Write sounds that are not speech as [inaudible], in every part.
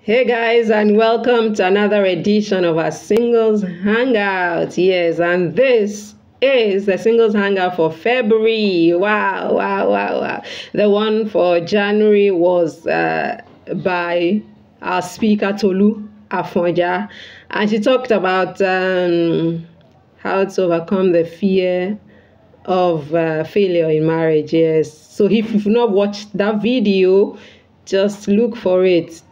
Hey guys, and welcome to another edition of our Singles Hangout. Yes, and this is the Singles Hangout for February. Wow, wow, wow, wow. The one for January was uh, by our speaker Tolu Afonja, and she talked about um, how to overcome the fear of uh, failure in marriage. Yes, so if you've not watched that video, just look for it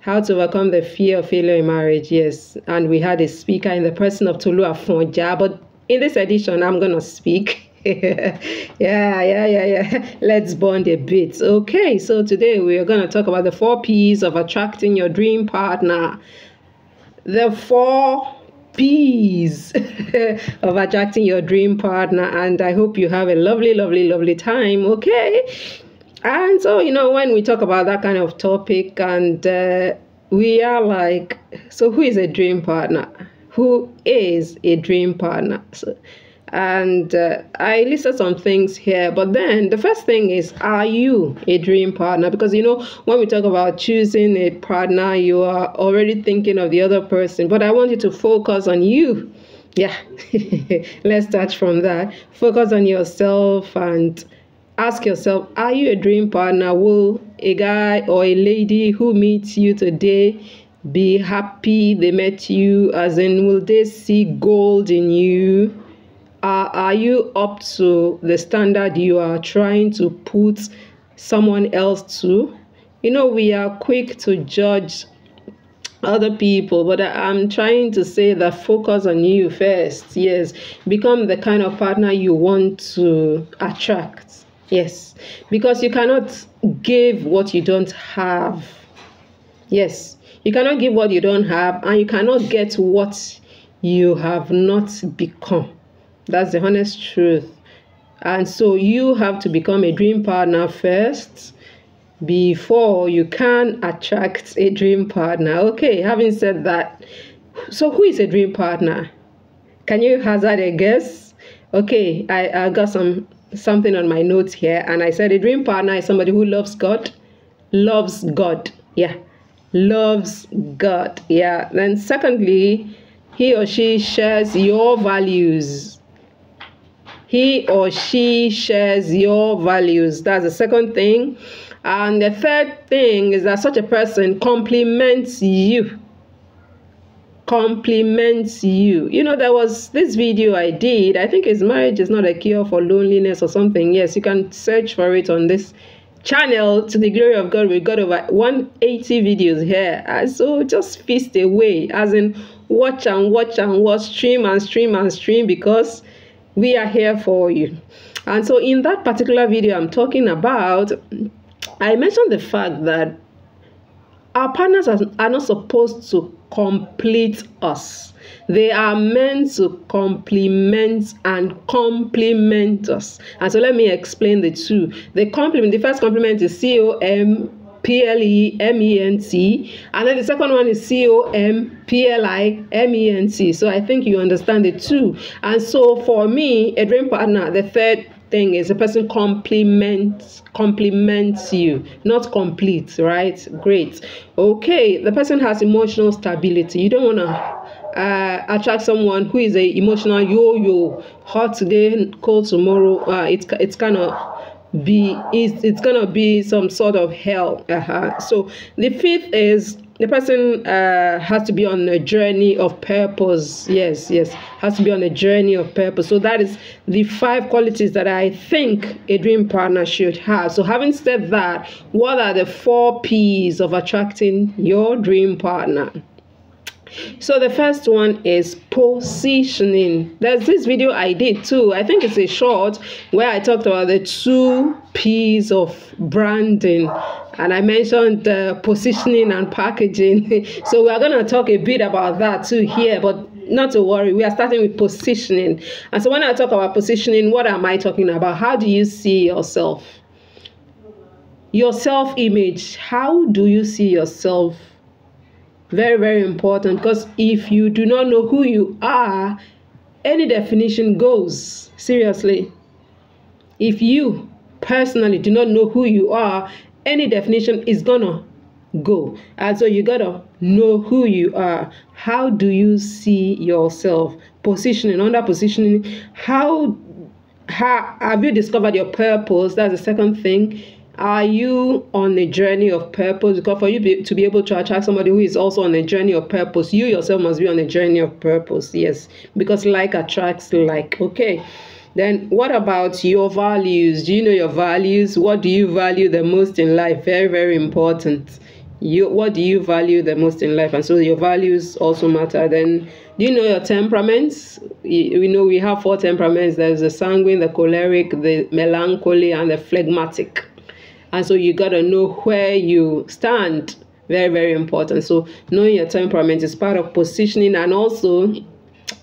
how to overcome the fear of failure in marriage. Yes, and we had a speaker in the person of Tolu Afonja, but in this edition, I'm gonna speak. [laughs] yeah, yeah, yeah, yeah. Let's bond a bit. Okay, so today we are gonna talk about the four P's of attracting your dream partner. The four P's [laughs] of attracting your dream partner, and I hope you have a lovely, lovely, lovely time. Okay. And so, you know, when we talk about that kind of topic, and uh, we are like, so who is a dream partner? Who is a dream partner? So, and uh, I listed some things here, but then the first thing is, are you a dream partner? Because you know, when we talk about choosing a partner, you are already thinking of the other person, but I want you to focus on you. Yeah, [laughs] let's start from that. Focus on yourself and ask yourself are you a dream partner? Will a guy or a lady who meets you today be happy they met you? As in will they see gold in you? Are, are you up to the standard you are trying to put someone else to? You know we are quick to judge other people but i'm trying to say that focus on you first yes. Become the kind of partner you want to attract Yes, because you cannot give what you don't have. Yes, you cannot give what you don't have, and you cannot get what you have not become. That's the honest truth. And so you have to become a dream partner first before you can attract a dream partner. Okay, having said that, so who is a dream partner? Can you hazard a guess? Okay, I, I got some something on my notes here and I said a dream partner is somebody who loves God, loves God. Yeah. Loves God. Yeah. Then secondly, he or she shares your values. He or she shares your values. That's the second thing. And the third thing is that such a person compliments you compliments you. You know, there was this video I did. I think his marriage is not a cure for loneliness or something. Yes, you can search for it on this channel to the glory of God. We got over 180 videos here. And so just feast away, as in watch and watch and watch, stream and stream and stream because we are here for you. And so in that particular video I'm talking about, I mentioned the fact that our partners are, not supposed to complete us. They are meant to complement and complement us. And so let me explain the two. The complement, the first complement is C O M P L E M E N T, and then the second one is C O M P L I M E N T. So I think you understand the two. And so for me, a dream partner, the third thing is a person compliments compliments you. Not complete right? Great. Okay the person has emotional stability. You don't want to uh, attract someone who is a emotional yo-yo. Hot today cold tomorrow. Uh, it's it's kind of be it's, it's gonna be some sort of hell. Uh-huh. so the fifth is the person uh, has to be on a journey of purpose. Yes, yes, has to be on a journey of purpose. So that is the five qualities that I think a dream partner should have. So having said that, what are the four P's of attracting your dream partner? So the first one is positioning. There's this video I did too. I think it's a short where I talked about the two P's of branding and I mentioned uh, positioning and packaging. [laughs] so we're going to talk a bit about that too here, but not to worry. We are starting with positioning. And so when I talk about positioning, what am I talking about? How do you see yourself? Your self-image. How do you see yourself? Very, very important because if you do not know who you are, any definition goes. Seriously. If you personally do not know who you are, any definition is gonna go. And so you gotta know who you are. How do you see yourself? Positioning, under positioning, how, how have you discovered your purpose? That's the second thing. Are you on a journey of purpose? Because for you be, to be able to attract somebody who is also on a journey of purpose, you yourself must be on a journey of purpose. Yes, because like attracts like. Okay. Then what about your values? Do you know your values? What do you value the most in life? Very, very important you what do you value the most in life and so your values also matter then do you know your temperaments we know we have four temperaments there's the sanguine the choleric the melancholy and the phlegmatic and so you got to know where you stand. Very very important. So knowing your temperament is part of positioning and also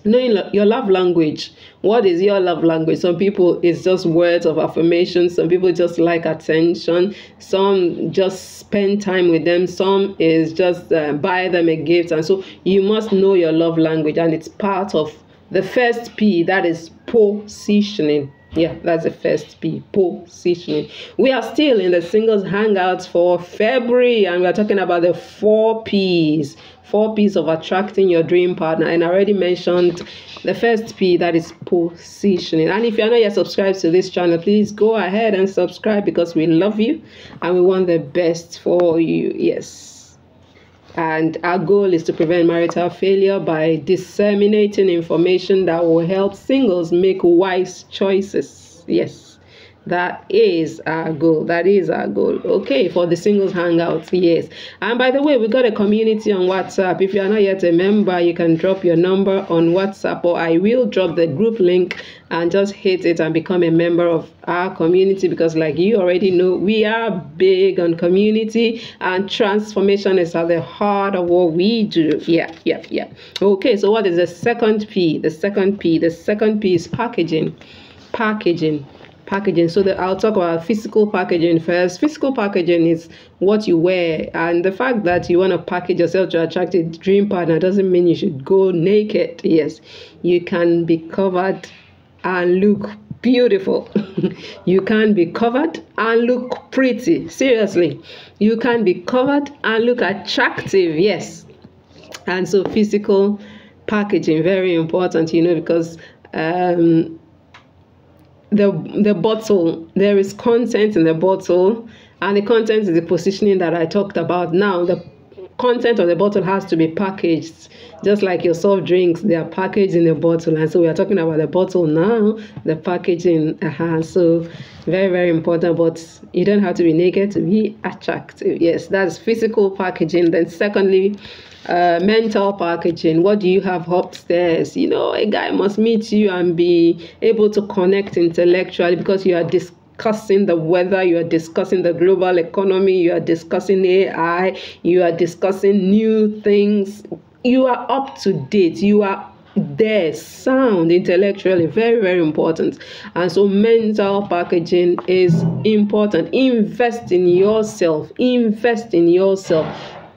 knowing your love language. What is your love language? Some people it's just words of affirmation. Some people just like attention. Some just spend time with them. Some is just uh, buy them a gift. And so you must know your love language. And it's part of the first p that is positioning yeah, that's the first P, positioning. We are still in the singles hangouts for February and we are talking about the four P's. Four P's of attracting your dream partner. And I already mentioned the first P, that is positioning. And if you're not yet subscribed to this channel, please go ahead and subscribe because we love you and we want the best for you. Yes. And our goal is to prevent marital failure by disseminating information that will help singles make wise choices. Yes. That is our goal. That is our goal. Okay, for the singles hangout, yes. And by the way, we got a community on WhatsApp. If you are not yet a member, you can drop your number on WhatsApp, or I will drop the group link and just hit it and become a member of our community because, like you already know, we are big on community and transformation is at the heart of what we do. Yeah, yeah, yeah. Okay, so what is the second P? The second P, the second P is packaging. Packaging packaging. So the, I'll talk about physical packaging first. Physical packaging is what you wear, and the fact that you want to package yourself to attract a dream partner doesn't mean you should go naked. Yes, you can be covered and look beautiful. [laughs] you can be covered and look pretty. Seriously, you can be covered and look attractive. Yes, and so physical packaging very important. You know because. Um, the the bottle there is content in the bottle and the content is the positioning that i talked about. Now the content of the bottle has to be packaged. Just like your soft drinks they are packaged in a bottle and so we are talking about the bottle now the packaging uh-huh. so very very important but you don't have to be naked to be attractive. Yes that's physical packaging. Then secondly uh, mental packaging. What do you have upstairs? You know, a guy must meet you and be able to connect intellectually because you are discussing the weather, you are discussing the global economy, you are discussing AI, you are discussing new things. You are up to date. You are there sound intellectually very very important and so mental packaging is important invest in yourself invest in yourself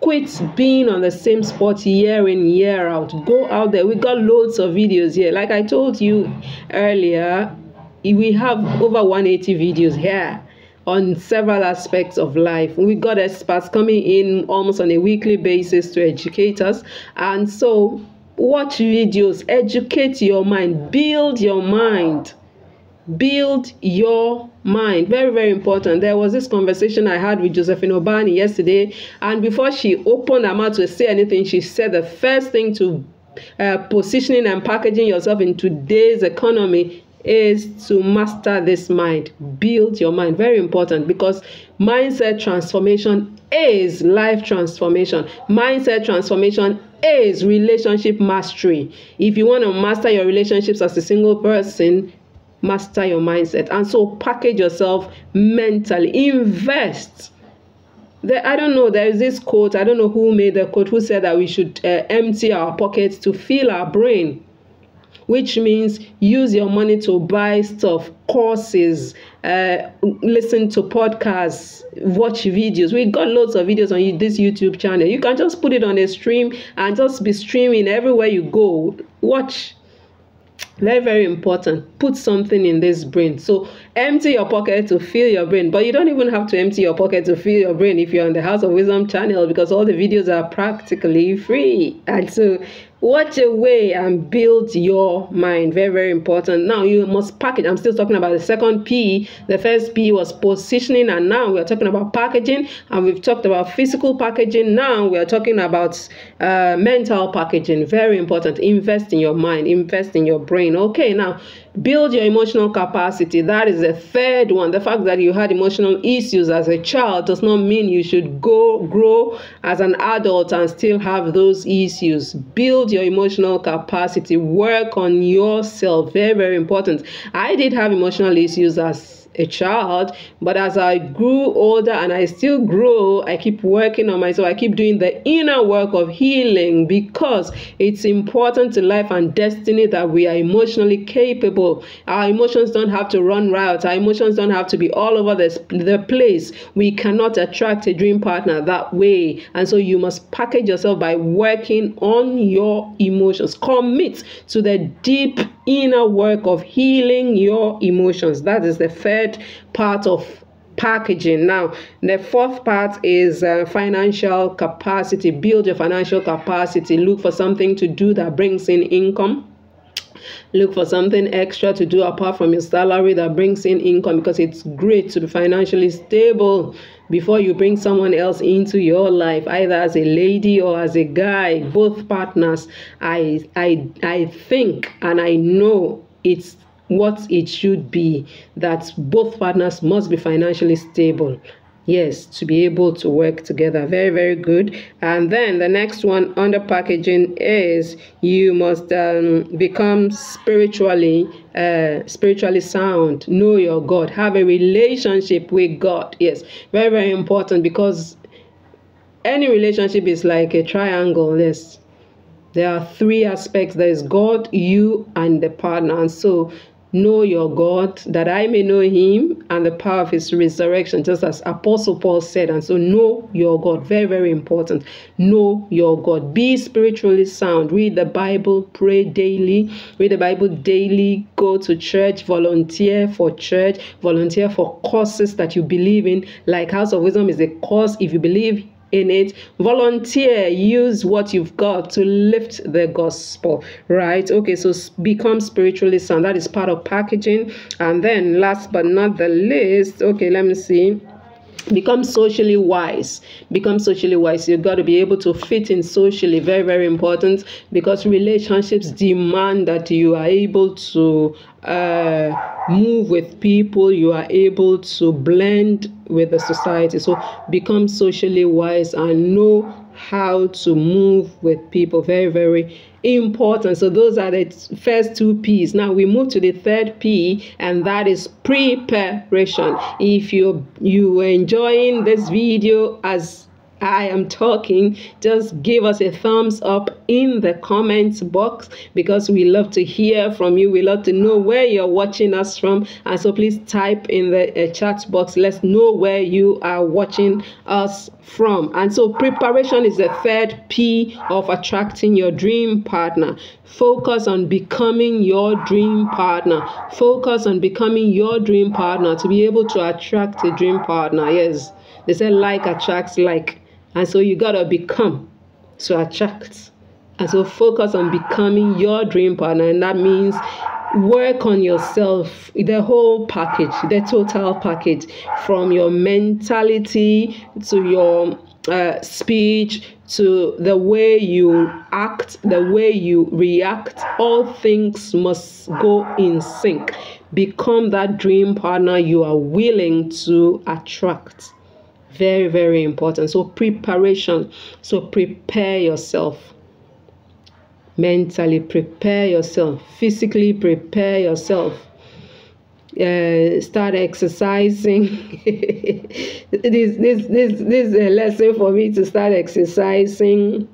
quit being on the same spot year in year out. Go out there. We got loads of videos here. Like i told you earlier we have over 180 videos here on several aspects of life. We got experts coming in almost on a weekly basis to educate us. And so watch videos, educate your mind, build your mind build your mind. Very very important. There was this conversation i had with josephine obani yesterday and before she opened her mouth to say anything she said the first thing to uh, positioning and packaging yourself in today's economy is to master this mind. Build your mind. Very important because mindset transformation is life transformation. Mindset transformation is relationship mastery. If you want to master your relationships as a single person master your mindset and so package yourself mentally invest there, I don't know. There is this quote. I don't know who made the quote. Who said that we should uh, empty our pockets to fill our brain, which means use your money to buy stuff, courses, uh, listen to podcasts, watch videos. We got loads of videos on this YouTube channel. You can just put it on a stream and just be streaming everywhere you go. Watch very very important. Put something in this brain. So empty your pocket to fill your brain. But you don't even have to empty your pocket to fill your brain if you're on the Haus of Wisdom channel because all the videos are practically free. And so watch away and build your mind very very important. Now you must package i'm still talking about the second p. The first p was positioning and now we're talking about packaging and we've talked about physical packaging. Now we're talking about uh, mental packaging. Very important. Invest in your mind. Invest in your brain. Okay now build your emotional capacity. That is the third one. The fact that you had emotional issues as a child does not mean you should go grow as an adult and still have those issues. Build your emotional capacity. Work on yourself. Very very important. I did have emotional issues as a child. But as I grew older and I still grow, I keep working on myself. I keep doing the inner work of healing because it's important to life and destiny that we are emotionally capable. Our emotions don't have to run riot. Our emotions don't have to be all over the, the place. We cannot attract a dream partner that way. And so you must package yourself by working on your emotions. Commit to the deep inner work of healing your emotions. That is the third part of packaging. Now, the fourth part is uh, financial capacity. Build your financial capacity. Look for something to do that brings in income look for something extra to do apart from your salary that brings in income because it's great to be financially stable before you bring someone else into your life either as a lady or as a guy both partners. I i i think and i know it's what it should be that both partners must be financially stable yes to be able to work together. Very very good. And then the next one under packaging is you must um, become spiritually uh, spiritually sound. Know your god. Have a relationship with god. Yes. Very very important because any relationship is like a triangle. Yes. There are three aspects. There is god you and the partner. And so know your God, that I may know him and the power of his resurrection, just as Apostle Paul said. And so, know your God. Very, very important. Know your God. Be spiritually sound. Read the Bible, pray daily. Read the Bible daily. Go to church, volunteer for church, volunteer for courses that you believe in. Like Haus of Wisdom is a course. If you believe in it. Volunteer, use what you've got to lift the gospel, right? Okay, so become spiritually sound. That is part of packaging. And then, last but not the least, okay, let me see become socially wise. Become socially wise. You've got to be able to fit in socially. Very very important because relationships demand that you are able to uh, move with people. You are able to blend with the society. So become socially wise and know how to move with people very very important. So those are the first two p's. Now we move to the third p and that is preparation. If you you were enjoying this video as I am talking, just give us a thumbs up in the comments box because we love to hear from you. We love to know where you're watching us from. And so please type in the uh, chat box. Let's know where you are watching us from. And so preparation is the third P of attracting your dream partner. Focus on becoming your dream partner. Focus on becoming your dream partner to be able to attract a dream partner. Yes, they say like attracts like. And so you got to become to attract. And so focus on becoming your dream partner. And that means work on yourself, the whole package, the total package, from your mentality to your uh, speech to the way you act, the way you react. All things must go in sync. Become that dream partner you are willing to attract very very important. So preparation. So prepare yourself. Mentally prepare yourself. Physically prepare yourself. Uh, start exercising. [laughs] This this this this is a lesson for me to start exercising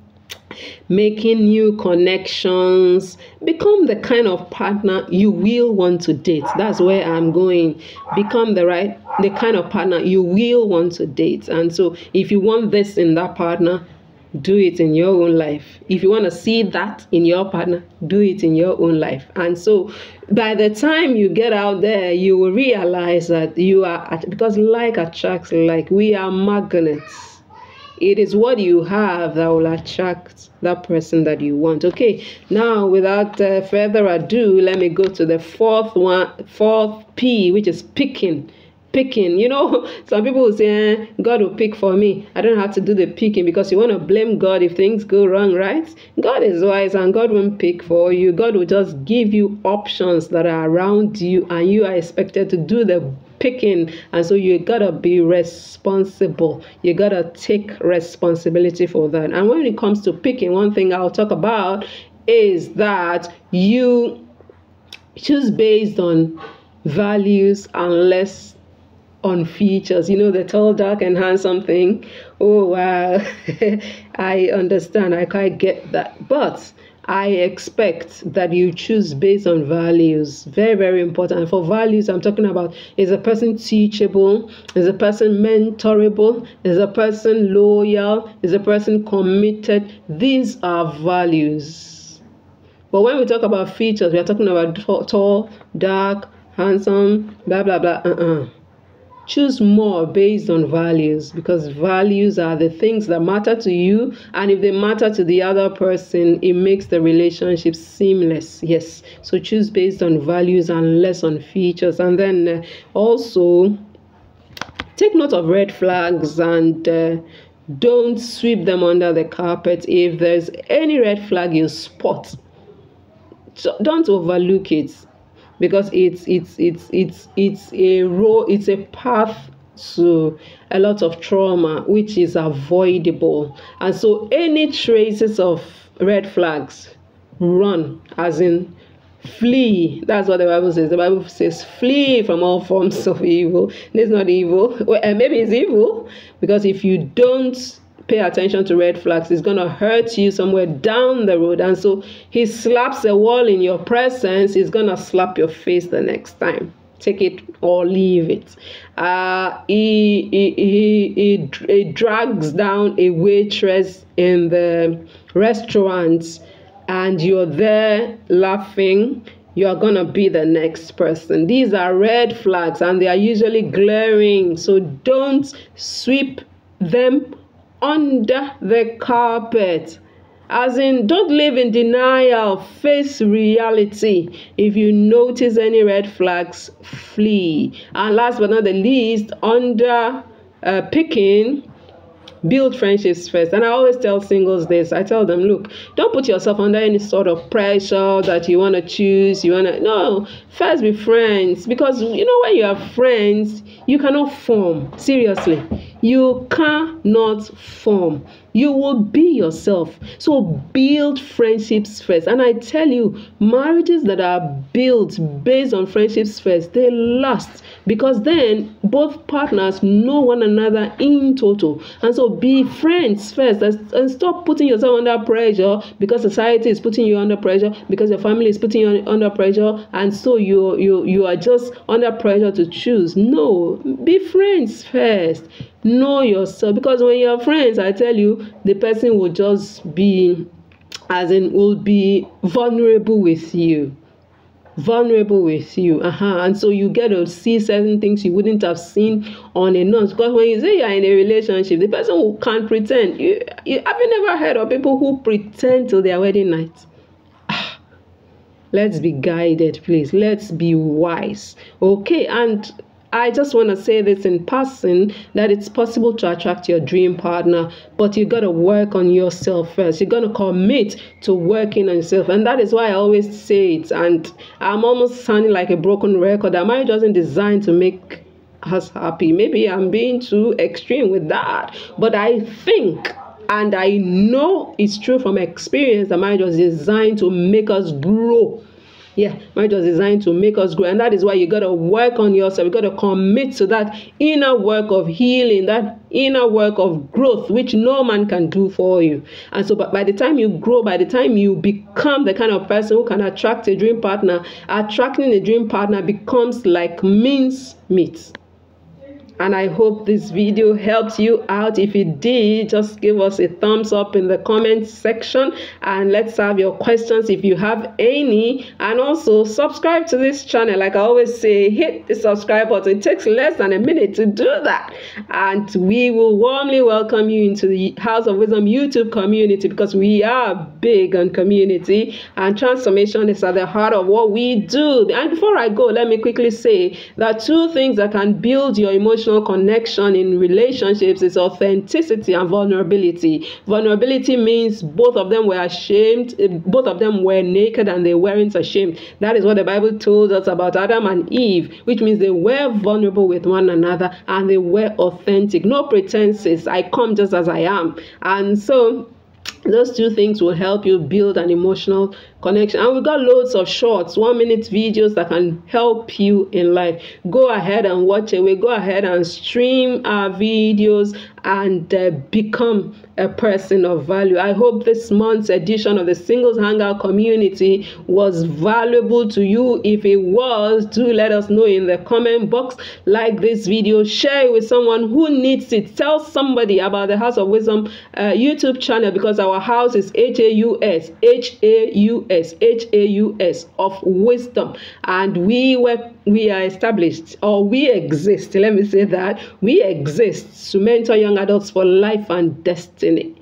making new connections become the kind of partner you will want to date that's where i'm going become the right the kind of partner you will want to date and so if you want this in that partner do it in your own life. If you want to see that in your partner, do it in your own life. And so by the time you get out there, you will realize that you are, because like attracts like, we are magnets it is what you have that will attract that person that you want. Okay now without uh, further ado let me go to the fourth one fourth p which is picking picking. You know [laughs] some people will say eh, god will pick for me. I don't have to do the picking because you want to blame god if things go wrong right? God is wise and god won't pick for you. God will just give you options that are around you and you are expected to do the picking and so you gotta be responsible. You gotta take responsibility for that. And when it comes to picking one thing i'll talk about is that you choose based on values and less on features. You know the tall dark and handsome thing? Oh wow. [laughs] I understand. I quite get that. But I expect that you choose based on values. Very, very important. And for values, I'm talking about is a person teachable? Is a person mentorable? Is a person loyal? Is a person committed? These are values. But when we talk about features, we are talking about tall, dark, handsome, blah, blah, blah. Uh-uh. Choose more based on values because values are the things that matter to you. And if they matter to the other person, it makes the relationship seamless. Yes. So choose based on values and less on features. And then uh, also take note of red flags and uh, don't sweep them under the carpet. If there's any red flag you spot, so don't overlook it because it's it's it's it's it's a role it's a path to a lot of trauma which is avoidable. And so any traces of red flags run as in flee. That's what the bible says. The bible says flee from all forms of evil. It's not evil. Well, maybe it's evil because if you don't pay attention to red flags. It's going to hurt you somewhere down the road. And so he slaps a wall in your presence. He's going to slap your face the next time. Take it or leave it. Uh, he, he, he, he, drags down a waitress in the restaurant and you're there laughing you are going to be the next person. These are red flags and they are usually glaring. So don't sweep them under the carpet. As in, don't live in denial, face reality. If you notice any red flags, flee. And last but not the least, under uh, picking, build friendships first. And I always tell singles this I tell them, look, don't put yourself under any sort of pressure that you want to choose. You want to, no, first be friends. Because, you know, when you have friends, you cannot form. Seriously. You cannot form. You will be yourself. So build friendships first. And I tell you, marriages that are built based on friendships first, they last because then both partners know one another in total. And so be friends first and stop putting yourself under pressure because society is putting you under pressure, because your family is putting you under pressure, and so you you you are just under pressure to choose. No, be friends first. Know yourself because when you're friends, I tell you, the person will just be as in will be vulnerable with you vulnerable with you. Uh-huh. And so you get to see certain things you wouldn't have seen on a non. Because when you say you're in a relationship, the person who can't pretend. You, you have you never heard of people who pretend till their wedding night? Ah, let's be guided, please. Let's be wise. Okay, and I just want to say this in passing that it's possible to attract your dream partner, but you got to work on yourself first. You're going to commit to working on yourself. And that is why I always say it. And I'm almost sounding like a broken record. That marriage wasn't designed to make us happy. Maybe I'm being too extreme with that. But I think and I know it's true from experience that marriage was designed to make us grow yeah, marriage was designed to make us grow. And that is why you got to work on yourself. You got to commit to that inner work of healing, that inner work of growth, which no man can do for you. And so, by the time you grow, by the time you become the kind of person who can attract a dream partner, attracting a dream partner becomes like mince meat. And I hope this video helped you out. If it did, just give us a thumbs up in the comment section and let's have your questions if you have any. And also subscribe to this channel. Like I always say, hit the subscribe button. It takes less than a minute to do that. And we will warmly welcome you into the Haus of Wisdom YouTube community because we are big on community and transformation is at the heart of what we do. And before I go, let me quickly say that two things that can build your emotional emotional connection in relationships is authenticity and vulnerability. Vulnerability means both of them were ashamed, eh, both of them were naked and they weren't ashamed. That is what the Bible told us about Adam and Eve, which means they were vulnerable with one another and they were authentic. No pretenses. I come just as I am. And so those two things will help you build an emotional connection and we got loads of shorts one minute videos that can help you in life go ahead and watch it we go ahead and stream our videos and uh, become a person of value. I hope this month's edition of the Singles Hangout community was valuable to you. If it was, do let us know in the comment box. Like this video, share it with someone who needs it. Tell somebody about the Haus of Wisdom uh, YouTube channel because our house is H A U S, H A U S, of wisdom. And we were we are established or we exist. Let me say that we exist to mentor young adults for life and destiny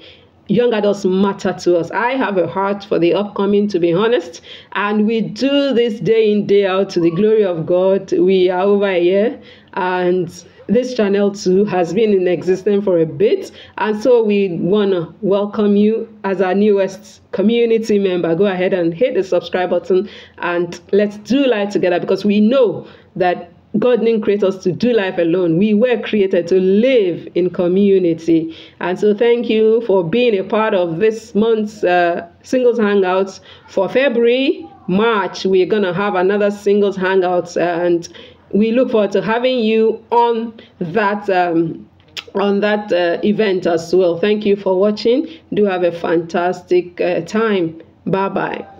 young adults matter to us. I have a heart for the upcoming, to be honest, and we do this day in, day out to the glory of God. We are over year, and this channel too has been in existence for a bit and so we want to welcome you as our newest community member go ahead and hit the subscribe button and let's do life together because we know that God didn't create us to do life alone. We were created to live in community. And so, thank you for being a part of this month's uh, Singles Hangouts. For February, March, we're going to have another Singles Hangouts. And we look forward to having you on that um, on that uh, event as well. Thank you for watching. Do have a fantastic uh, time. Bye bye.